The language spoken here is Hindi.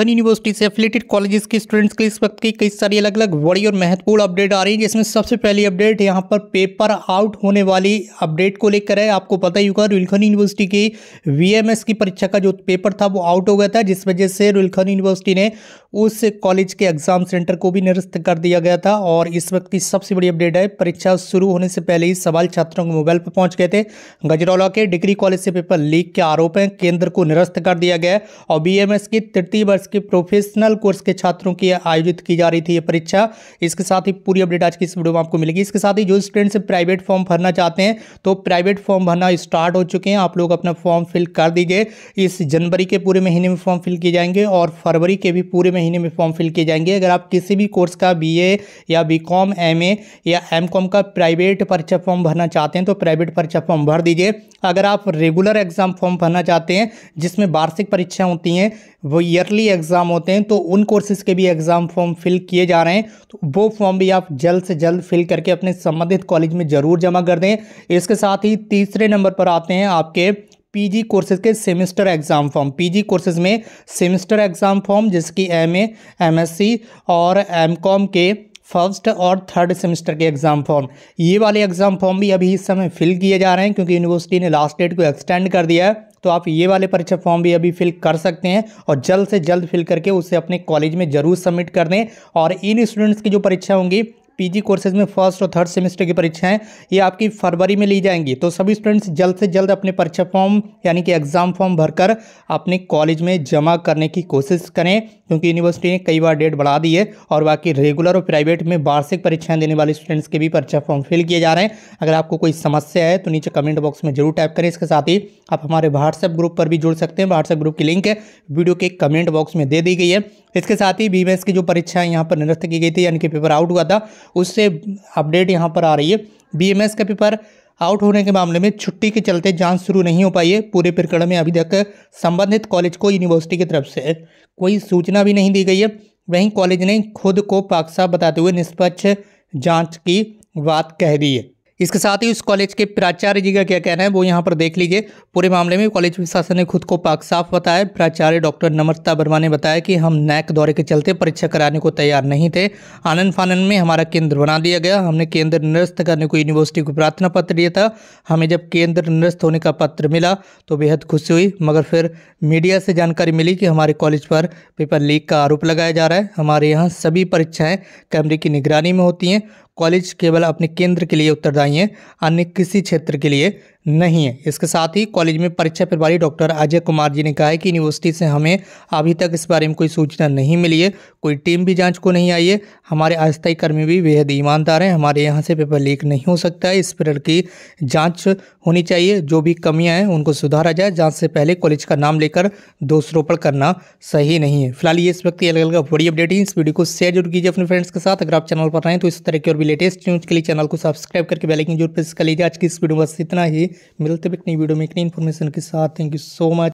रुलखन यूनिवर्सिटी से एफिलेटेड कॉलेजेस के स्टूडेंट्स के इस वक्त की कई सारी अलग अलग बड़ी और महत्वपूर्ण अपडेट आ रही है, जिसमें सबसे पहली अपडेट यहाँ पर पेपर आउट होने वाली अपडेट को लेकर है। आपको पता ही होगा रुलखन यूनिवर्सिटी की वीएमएस की परीक्षा का जो पेपर था, वो आउट हो गया था, जिस वजह से रुलखन यूनिवर्सिटी ने उस कॉलेज के एग्ज़ाम सेंटर को भी निरस्त कर दिया गया था और इस वक्त की सबसे बड़ी अपडेट है, परीक्षा शुरू होने से पहले ही सवाल छात्रों के मोबाइल पर पहुँच गए थे। गजरौला के डिग्री कॉलेज से पेपर लीक के आरोप हैं, केंद्र को निरस्त कर दिया गया और बीएमएस की तृतीय वर्ष के प्रोफेशनल कोर्स के छात्रों की आयोजित की जा रही थी ये परीक्षा। इसके साथ ही पूरी अपडेट आज की इस वीडियो में आपको मिलेगी। इसके साथ ही जो स्टूडेंट्स प्राइवेट फॉर्म भरना चाहते हैं तो प्राइवेट फॉर्म भरना स्टार्ट हो चुके हैं। आप लोग अपना फॉर्म फिल कर दीजिए। इस जनवरी के पूरे महीने में फॉर्म फिल किए जाएँगे और फरवरी के भी पूरे महीने में फॉर्म फिल किए जाएँगे। अगर आप किसी भी कोर्स का बीए या बी कॉम या एम का प्राइवेट परीक्षा फॉर्म भरना चाहते हैं तो प्राइवेट परीक्षा फॉर्म भर दीजिए। अगर आप रेगुलर एग्ज़ाम फॉर्म भरना चाहते हैं, जिसमें वार्षिक परीक्षा होती हैं, वो ईयरली एग्ज़ाम होते हैं तो उन कोर्सेज़ के भी एग्ज़ाम फॉर्म फिल किए जा रहे हैं। तो वो फॉर्म भी आप जल्द से जल्द फिल करके अपने संबंधित कॉलेज में ज़रूर जमा कर दें। इसके साथ ही तीसरे नंबर पर आते हैं आपके पीजी कोर्सेज के semester exam form PG courses में सेमेस्टर एग्ज़ाम फॉर्म जिसकी एमए एमएससी और एमकॉम के फ़र्स्ट और थर्ड सेमेस्टर के एग्ज़ाम फॉर्म। ये वाले एग्ज़ाम फॉर्म भी अभी इस समय फिल किए जा रहे हैं, क्योंकि यूनिवर्सिटी ने लास्ट डेट को एक्सटेंड कर दिया है। तो आप ये वाले परीक्षा फॉर्म भी अभी फिल कर सकते हैं और जल्द से जल्द फिल करके उसे अपने कॉलेज में ज़रूर सबमिट कर दें। और इन स्टूडेंट्स की जो परीक्षा होंगी पीजी कोर्सेज में फ़र्स्ट और थर्ड सेमेस्टर की परीक्षाएँ ये आपकी फरवरी में ली जाएँगी। तो सभी स्टूडेंट्स जल्द से जल्द अपने परीक्षा फॉर्म, यानी कि एग्ज़ाम फॉर्म भरकर अपने कॉलेज में जमा करने की कोशिश करें, क्योंकि यूनिवर्सिटी ने कई बार डेट बढ़ा दी है और बाकी रेगुलर और प्राइवेट में वार्षिक परीक्षाएँ देने वाले स्टूडेंट्स के भी परीक्षा फॉर्म फिल किए जा रहे हैं। अगर आपको कोई समस्या है तो नीचे कमेंट बॉक्स में ज़रूर टाइप करें। इसके साथ ही आप हमारे व्हाट्सएप ग्रुप पर भी जुड़ सकते हैं। व्हाट्सएप ग्रुप की लिंक वीडियो के कमेंट बॉक्स में दे दी गई है। इसके साथ ही बी की जो परीक्षाएँ यहाँ पर निरस्त की गई थी, यानी कि पेपर आउट हुआ था उससे अपडेट यहाँ पर आ रही है। बीएमएस का पेपर आउट होने के मामले में छुट्टी के चलते जाँच शुरू नहीं हो पाई है। पूरे प्रकरण में अभी तक संबंधित कॉलेज को यूनिवर्सिटी की तरफ़ से कोई सूचना भी नहीं दी गई है। वहीं कॉलेज ने खुद को पाकसा बताते हुए निष्पक्ष जाँच की बात कह दी है। इसके साथ ही उस कॉलेज के प्राचार्य जी का क्या कहना है, वो यहाँ पर देख लीजिए। पूरे मामले में कॉलेज प्रशासन ने खुद को पाक साफ़ बताया। प्राचार्य डॉक्टर नम्रता वर्मा ने बताया कि हम नैक दौरे के चलते परीक्षा कराने को तैयार नहीं थे। आनंद फानंद में हमारा केंद्र बना दिया गया। हमने केंद्र निरस्त करने को यूनिवर्सिटी को प्रार्थना पत्र दिया था। हमें जब केंद्र निरस्त होने का पत्र मिला तो बेहद खुशी हुई। मगर फिर मीडिया से जानकारी मिली कि हमारे कॉलेज पर पेपर लीक का आरोप लगाया जा रहा है। हमारे यहाँ सभी परीक्षाएँ कैमरे की निगरानी में होती हैं। कॉलेज केवल अपने केंद्र के लिए उत्तरदायी है अन्य किसी क्षेत्र के लिए नहीं है। इसके साथ ही कॉलेज में परीक्षा प्रभारी डॉक्टर अजय कुमार जी ने कहा है कि यूनिवर्सिटी से हमें अभी तक इस बारे में कोई सूचना नहीं मिली है। कोई टीम भी जाँच को नहीं आई है। हमारे अस्थायी कर्मी भी बेहद ईमानदार हैं। हमारे यहाँ से पेपर लीक नहीं हो सकता है। इस प्रकार की जाँच होनी चाहिए। जो भी कमियाँ हैं, उनको सुधारा जाए। जाँच से पहले कॉलेज का नाम लेकर दोषरोपण करना सही नहीं है। फ़िलहाल ये इस वक्त अलग अलग बड़ी अपडेट है। इस वीडियो को शेयर ज़रूर कीजिए अपने फ्रेंड्स के साथ। अगर आप चैनल पर रहें तो इस तरह की और भी लेटेस्ट न्यूज़ के लिए चैनल को सब्सक्राइब करके बेलाइकिन ज़रूर प्रेस कर लीजिए। आज की इस वीडियो बस इतना ही। मिलते भी नई वीडियो में एक नई इन्फॉर्मेशन के साथ। Thank you so much